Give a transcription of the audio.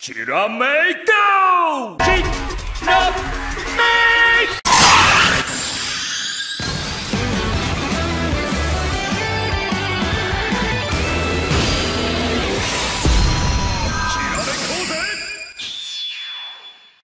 지라메이크 지라